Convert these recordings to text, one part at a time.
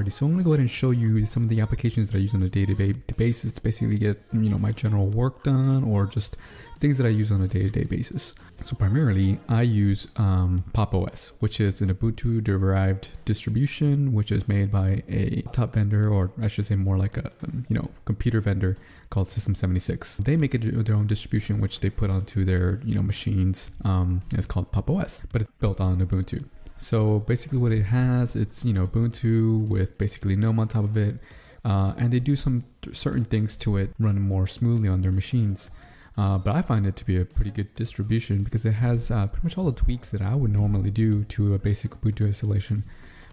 already. So I'm gonna go ahead and show you some of the applications that I use on a day-to-day basis to basically get you know my general work done or just things that I use on a day-to-day basis. So primarily, I use um, Pop! OS, which is an Ubuntu-derived distribution, which is made by a top vendor, or I should say more like a um, you know computer vendor called System 76. They make a, their own distribution, which they put onto their you know machines. Um, it's called Pop! OS, but it's built on Ubuntu. So basically, what it has, it's you know Ubuntu with basically GNOME on top of it, uh, and they do some certain things to it run more smoothly on their machines. Uh, but I find it to be a pretty good distribution because it has uh, pretty much all the tweaks that I would normally do to a basic Ubuntu installation.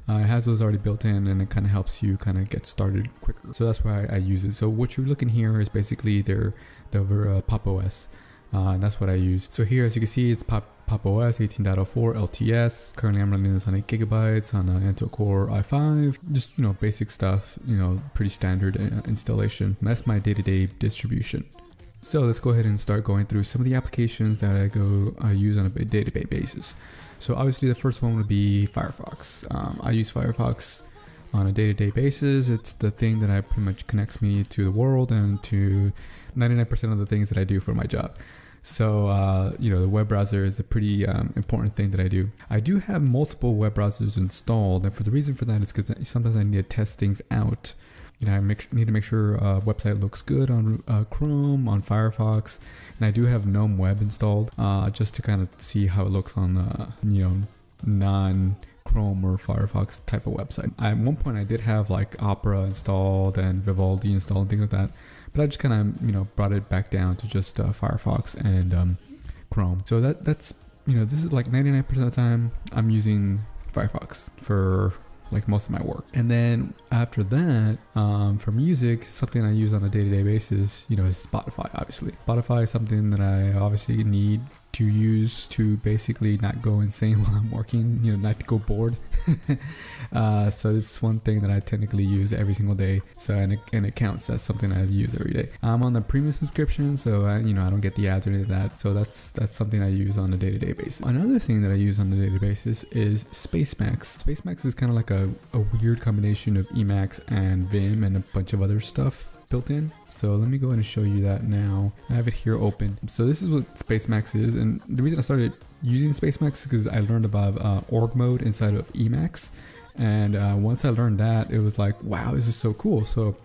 Uh, it has those already built in and it kind of helps you kind of get started quicker. So that's why I use it. So what you're looking here is basically their, the uh, Pop! OS. Uh, and that's what I use. So here, as you can see, it's Pop! Pop! OS 18.04 LTS. Currently, I'm running this on 8 gigabytes on an Intel Core i5. Just, you know, basic stuff, you know, pretty standard uh, installation. That's my day-to-day -day distribution. So let's go ahead and start going through some of the applications that I go I use on a day-to-day basis. So obviously the first one would be Firefox. Um, I use Firefox on a day-to-day basis. It's the thing that I pretty much connects me to the world and to 99% of the things that I do for my job. So, uh, you know, the web browser is a pretty um, important thing that I do. I do have multiple web browsers installed, and for the reason for that is because sometimes I need to test things out you know, I make, need to make sure a website looks good on uh, Chrome, on Firefox, and I do have GNOME Web installed uh, just to kind of see how it looks on, uh, you know, non Chrome or Firefox type of website. At one point, I did have like Opera installed and Vivaldi installed and things like that, but I just kind of, you know, brought it back down to just uh, Firefox and um, Chrome. So that that's, you know, this is like 99% of the time I'm using Firefox for like most of my work. And then after that, um, for music, something I use on a day to day basis, you know, is Spotify, obviously. Spotify is something that I obviously need to use to basically not go insane while I'm working, you know, not to go bored. uh, so it's one thing that I technically use every single day. So and it, and it counts. That's something I use every day. I'm on the premium subscription, so I, you know I don't get the ads or any of that. So that's that's something I use on a day-to-day basis. Another thing that I use on a daily basis is Spacemacs. Spacemacs is kind of like a, a weird combination of Emacs and Vim and a bunch of other stuff built in. So let me go ahead and show you that now. I have it here open. So this is what Spacemacs is. And the reason I started using Spacemacs is because I learned about uh, org mode inside of Emacs. And uh, once I learned that, it was like, wow, this is so cool. So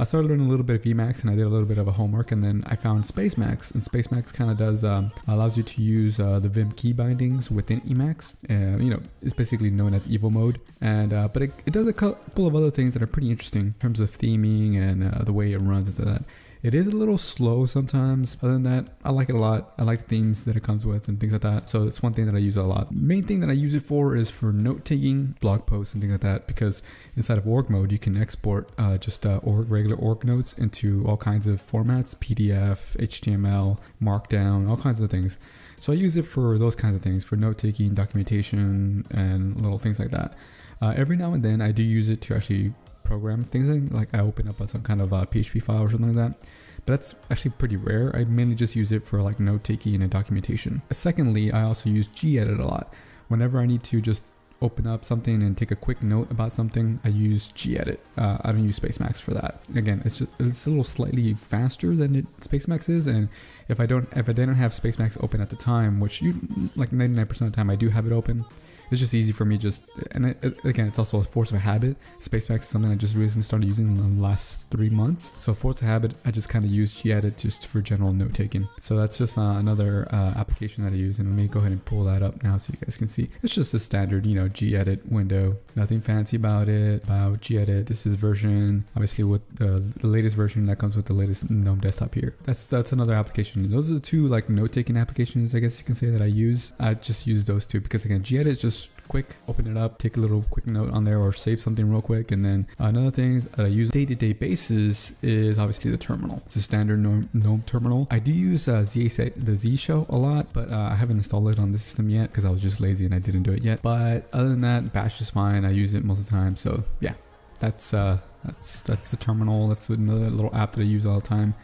I started learning a little bit of Emacs and I did a little bit of a homework and then I found Spacemacs and Spacemacs kind of does um, allows you to use uh, the Vim key bindings within Emacs. Uh, you know, it's basically known as Evil mode. And uh, but it, it, does a couple of other things that are pretty interesting in terms of theming and uh, the way it runs and so that. It is a little slow sometimes. Other than that, I like it a lot. I like the themes that it comes with and things like that. So it's one thing that I use a lot. Main thing that I use it for is for note taking, blog posts, and things like that. Because inside of org mode, you can export uh, just uh, org, regular org notes into all kinds of formats: PDF, HTML, Markdown, all kinds of things. So I use it for those kinds of things, for note taking, documentation, and little things like that. Uh, every now and then, I do use it to actually program things like I open up some kind of PHP file or something like that. But that's actually pretty rare. I mainly just use it for like note taking and documentation. Secondly, I also use gedit a lot. Whenever I need to just open up something and take a quick note about something, I use gedit. Uh, I don't use Spacemacs for that. Again, it's just it's a little slightly faster than it, Spacemacs is, and if I don't if I didn't have Spacemacs open at the time, which you like 99% of the time I do have it open, it's just easy for me just and it, again it's also a force of a habit. Spacemacs is something i just recently started using in the last three months. So force of habit i just kind of use gedit just for general note taking. So that's just uh, another uh, application that i use and let me go ahead and pull that up now so you guys can see. It's just a standard you know gedit window. Nothing fancy about it about gedit. This is version obviously with the, the latest version that comes with the latest gnome desktop here. That's that's another application. Those are the two like note taking applications i guess you can say that i use. I just use those two because again gedit is just quick, open it up, take a little quick note on there or save something real quick. And then another thing that I use day-to-day basis is obviously the terminal. It's a standard GNOME terminal. I do use uh, Z the Z shell a lot, but uh, I haven't installed it on the system yet because I was just lazy and I didn't do it yet. But other than that, Bash is fine. I use it most of the time. So yeah, that's uh, that's that's the terminal. That's another little app that I use all the time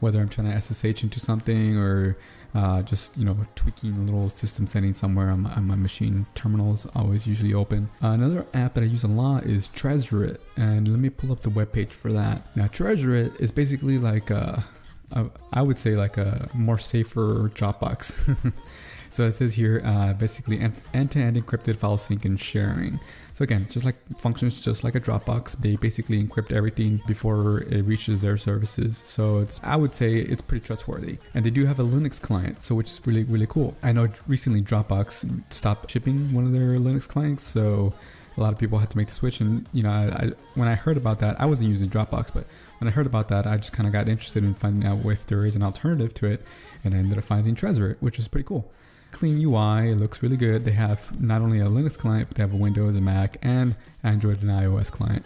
whether I'm trying to SSH into something or uh, just you know tweaking a little system setting somewhere on my, on my machine. Terminals always usually open. Uh, another app that I use a lot is Tresorit, and let me pull up the web page for that. Now Tresorit is basically like a, a I would say like a more safer Dropbox. So it says here, uh, basically end-to-end encrypted file sync and sharing. So again, just like functions just like a Dropbox. They basically encrypt everything before it reaches their services. So it's, I would say it's pretty trustworthy. And they do have a Linux client, so which is really, really cool. I know recently Dropbox stopped shipping one of their Linux clients, so a lot of people had to make the switch. And you know, I, I, when I heard about that, I wasn't using Dropbox, but when I heard about that, I just kind of got interested in finding out if there is an alternative to it, and I ended up finding Tresorit, which is pretty cool clean UI. It looks really good. They have not only a Linux client, but they have a Windows, a Mac, and Android and iOS client.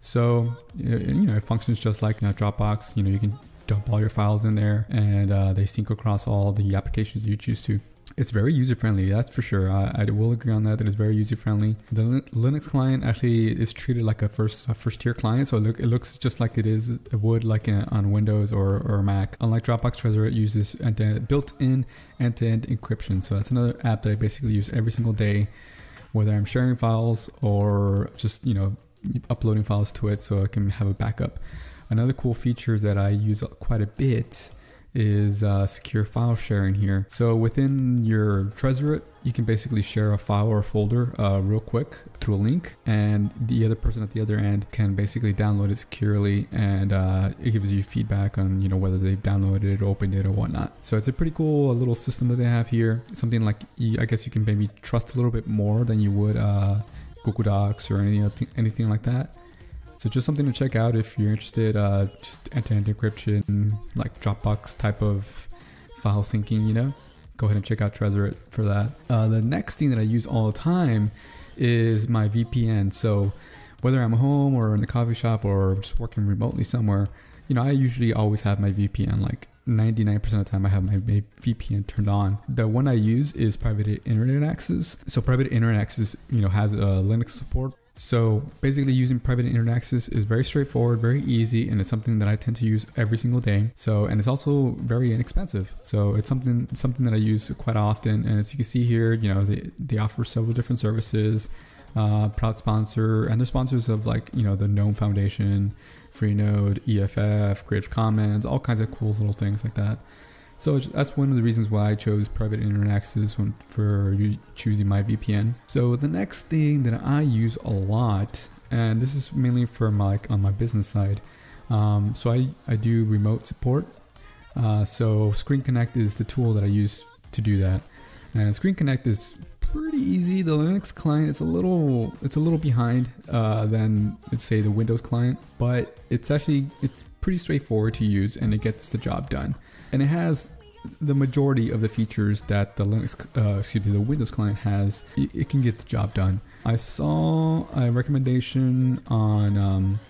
So you know, it functions just like you know, Dropbox. You know, you can dump all your files in there, and uh, they sync across all the applications you choose to it's very user friendly. That's for sure. I, I, will agree on that. That it's very user friendly. The Linux client actually is treated like a first a first tier client, so it, look, it looks just like it is it would like in, on Windows or, or Mac. Unlike Dropbox Trezor, it uses built-in end-to-end encryption. So that's another app that I basically use every single day, whether I'm sharing files or just you know uploading files to it, so I can have a backup. Another cool feature that I use quite a bit is uh, secure file sharing here. So within your Tresorit, you can basically share a file or a folder uh, real quick through a link, and the other person at the other end can basically download it securely, and uh, it gives you feedback on you know whether they've downloaded it, opened it, or whatnot. So it's a pretty cool little system that they have here. Something like I guess you can maybe trust a little bit more than you would uh, Google Docs or anything anything like that. So just something to check out if you're interested. Uh, just end-to-end encryption, like Dropbox type of file syncing. You know, go ahead and check out Tresorit for that. Uh, the next thing that I use all the time is my VPN. So whether I'm home or in the coffee shop or just working remotely somewhere, you know, I usually always have my VPN. Like 99% of the time, I have my VPN turned on. The one I use is private internet access. So private internet access, you know, has a Linux support so basically using private internet access is very straightforward, very easy, and it's something that I tend to use every single day. So, and it's also very inexpensive. So it's something, something that I use quite often. And as you can see here, you know, they, they offer several different services, uh, proud sponsor, and they're sponsors of like, you know, the GNOME Foundation, Freenode, EFF, Creative Commons, all kinds of cool little things like that. So that's one of the reasons why I chose private internet access for choosing my VPN. So the next thing that I use a lot, and this is mainly for my like, on my business side. Um, so I, I do remote support. Uh, so ScreenConnect is the tool that I use to do that. And ScreenConnect is pretty easy. The Linux client it's a little it's a little behind uh, than let's say the Windows client, but it's actually it's pretty straightforward to use and it gets the job done and it has the majority of the features that the Linux, uh, excuse me, the Windows client has. It, can get the job done. I saw a recommendation on um,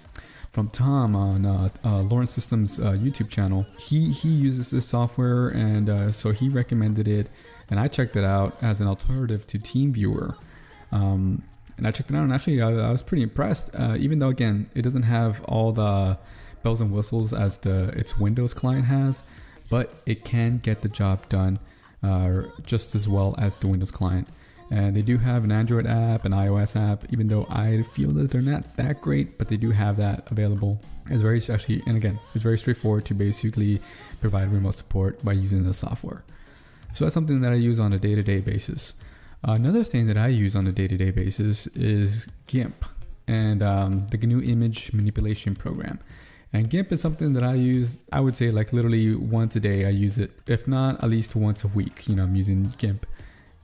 from Tom on uh, uh, Lawrence Systems uh, YouTube channel. He he uses this software, and uh, so he recommended it, and I checked it out as an alternative to TeamViewer. Um, and I checked it out, and actually, I, I was pretty impressed. Uh, even though, again, it doesn't have all the bells and whistles as the its Windows client has but it can get the job done uh, just as well as the Windows client. And they do have an Android app, an iOS app, even though I feel that they're not that great, but they do have that available. It's very actually, and again, it's very straightforward to basically provide remote support by using the software. So that's something that I use on a day to day basis. Another thing that I use on a day to day basis is GIMP and um, the GNU Image Manipulation Program. And GIMP is something that I use, I would say like literally once a day I use it. If not, at least once a week, you know, I'm using GIMP.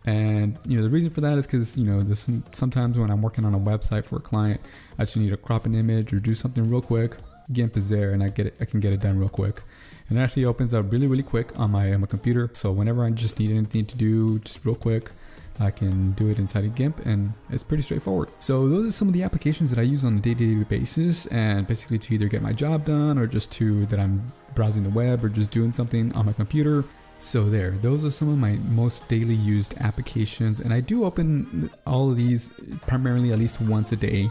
And, you know, the reason for that is because, you know, some, sometimes when I'm working on a website for a client, I just need to crop an image or do something real quick. GIMP is there and I get it, I can get it done real quick. And it actually opens up really, really quick on my, on my computer. So whenever I just need anything to do, just real quick, I can do it inside of GIMP and it's pretty straightforward. So those are some of the applications that I use on a day-to-day -day basis and basically to either get my job done or just to that I'm browsing the web or just doing something on my computer. So there, those are some of my most daily used applications and I do open all of these primarily at least once a day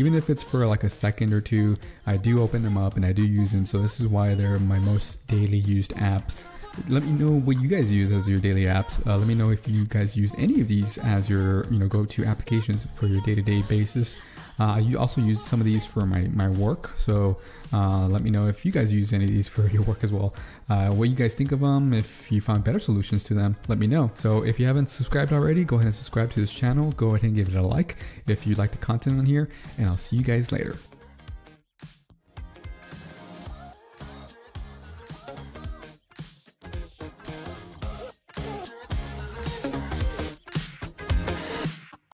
even if it's for like a second or two, I do open them up and I do use them. So this is why they're my most daily used apps. Let me know what you guys use as your daily apps. Uh, let me know if you guys use any of these as your you know go-to applications for your day-to-day basis. Uh, I also use some of these for my, my work, so uh, let me know if you guys use any of these for your work as well. Uh, what you guys think of them, if you found better solutions to them, let me know. So if you haven't subscribed already, go ahead and subscribe to this channel. Go ahead and give it a like if you like the content on here, and I'll see you guys later.